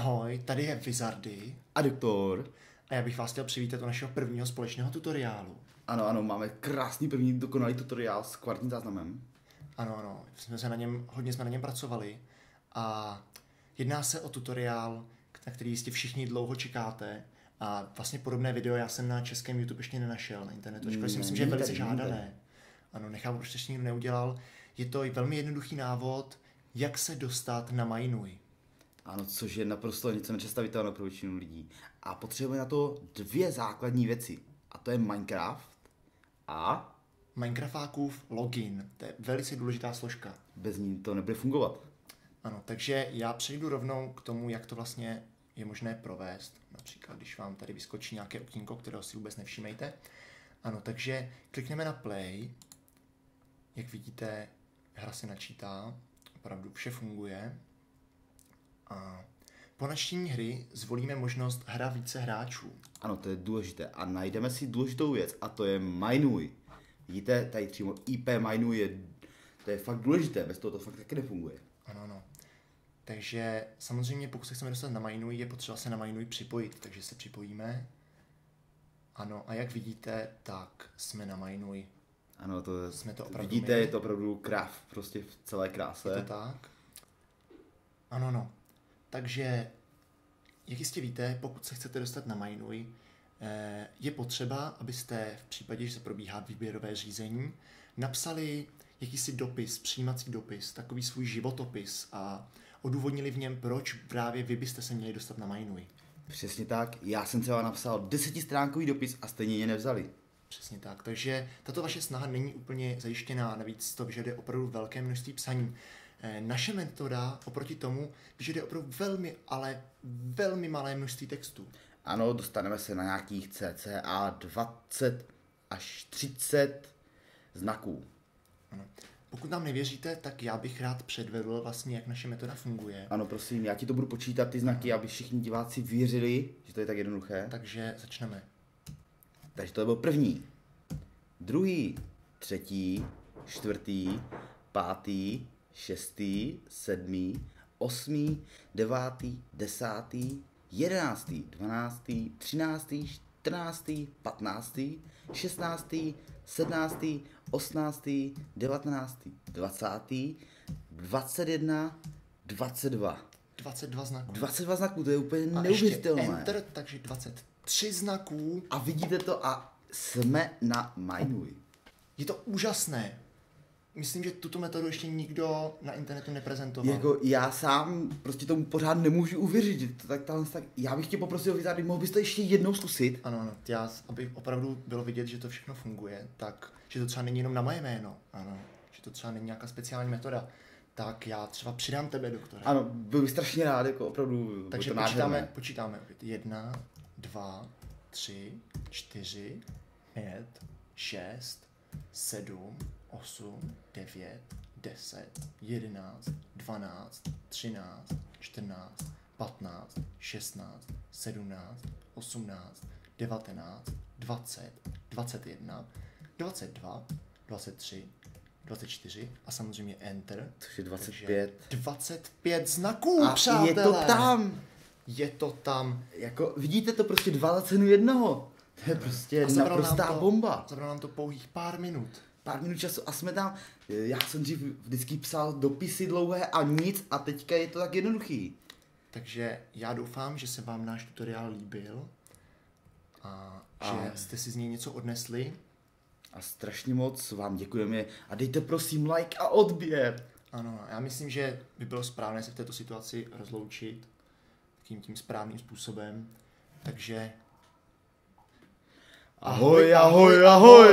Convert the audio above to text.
Ahoj, tady je Vizardy A doktor. a já bych vás chtěl přivítat u našeho prvního společného tutoriálu. Ano, ano, máme krásný první dokonalý tutoriál s kvalitním záznamem. Ano, ano, jsme se na něm, hodně jsme na něm pracovali a jedná se o tutoriál, na který jistě všichni dlouho čekáte a vlastně podobné video já jsem na českém YouTube ještě nenašel na internetu, ačkoliv si myslím, že je velice žádané. Ano, nechápu, proč to ještě nikdo neudělal. Je to i velmi jednoduchý návod, jak se dostat na Mainuj. Ano, což je naprosto něco nepředstavitelného pro většinu lidí. A potřebujeme na to dvě základní věci. A to je Minecraft a Minecraftákův login, to je velice důležitá složka. bez ní to nebude fungovat. Ano, takže já přejdu rovnou k tomu, jak to vlastně je možné provést. Například, když vám tady vyskočí nějaké okýnko, kterého si vůbec nevšímejte. Ano, takže klikneme na play. Jak vidíte, hra se načítá, opravdu vše funguje. A po načtení hry zvolíme možnost hra více hráčů. Ano, to je důležité. A najdeme si důležitou věc a to je Minuj. Vidíte, tady přímo IP Minuj je, to je fakt důležité, bez toho to fakt taky nefunguje. Ano, ano. Takže samozřejmě, pokud se chceme dostat na Mainuj, je potřeba se na Mainuj připojit. Takže se připojíme. Ano, a jak vidíte, tak jsme na Mainuj. Ano, to, Jsme to opravdu vidíte, my. je to opravdu kráv, prostě v celé Je kráse. to tak? Ano, ano. Takže, jak jistě víte, pokud se chcete dostat na Mainuj, eh, je potřeba, abyste v případě, že se probíhá výběrové řízení, napsali jakýsi dopis, přijímací dopis, takový svůj životopis a odůvodnili v něm, proč právě vy byste se měli dostat na Mainuj. Přesně tak, já jsem třeba napsal desetistránkový dopis a stejně mě nevzali. Přesně tak. Takže tato vaše snaha není úplně zajištěná, navíc to vyžaduje opravdu velké množství psaní. Eh, Naše metoda oproti tomu vyžaduje opravdu velmi, ale velmi malé množství textů. Ano, dostaneme se na nějakých cca 20 až 30 znaků. Ano. Pokud nám nevěříte, tak já bych rád předvedl vlastně, jak naše metoda funguje. Ano, prosím, já ti to budu počítat, ty znaky, aby všichni diváci věřili, že to je tak jednoduché. Tak. Takže začneme. Takže to byl první, druhý, třetí, čtvrtý, pátý, šestý, sedmý, osmý, devátý, desátý, jedenáctý, dvanáctý, třináctý, čtrnáctý, patnáctý, šestnáctý, sedmnáctý, osmnáctý, devatenáctý, dvacátý, dvacet jedna, dvacet dva. 22 znaků. 22 znaků, to je úplně A ještě neuvěřitelné. Enter, takže 23 znaků. A vidíte to a jsme na Mainuj. Je to úžasné. Myslím, že tuto metodu ještě nikdo na internetu neprezentoval. Jako já sám prostě tomu pořád nemůžu uvěřit, tak, tak, tak já bych tě poprosil, Vizardy, mohl bys to ještě jednou zkusit? Ano, ano. Já, aby opravdu bylo vidět, že to všechno funguje, tak, že to třeba není jenom na moje jméno, ano, že to třeba není nějaká speciální metoda, tak já třeba přidám tebe, doktore. Ano, byl bych strašně rád, jako opravdu, Takže to počítáme, nádherné. počítáme opět. Jedna, dva, tři, čtyři, pět, šest, sedm, osm, devět, deset, jedenáct, dvanáct, třináct, čtrnáct, patnáct, šestnáct, sedmnáct, osmnáct, devatenáct, dvacet, dvacet jedna, dvacet dva, dvacet tři, 24 a samozřejmě Enter. Což je Takže 25. 25 znaků, A přátelé. je to tam. Je to tam. Jako, vidíte to prostě dva za cenu jednoho. To je prostě naprostá to, bomba. Zabralo nám to pouhých pár minut. Pár minut času a jsme tam. Já jsem dřív vždycky psal dopisy dlouhé a nic a teďka je to tak jednoduchý. Takže já doufám, že se vám náš tutoriál líbil a že A- jste si z něj něco odnesli. A strašně moc vám děkujeme a dejte prosím like a odběr. Ano, já myslím, že by bylo správné se v této situaci rozloučit takým tím správným způsobem. Takže Ahoj, ahoj, ahoj!